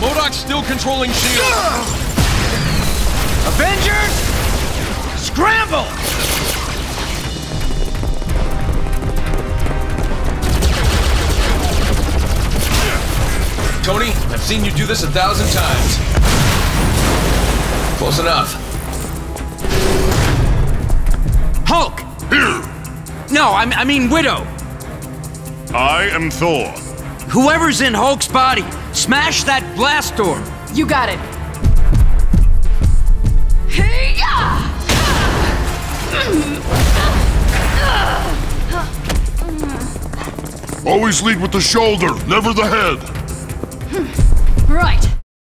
MODOK's still controlling shield. Avengers, scramble! Tony, I've seen you do this a thousand times. Close enough. Hulk! Here! No, I, I mean Widow. I am Thor. Whoever's in Hulk's body, smash that blast door. You got it. Always lead with the shoulder, never the head. Right.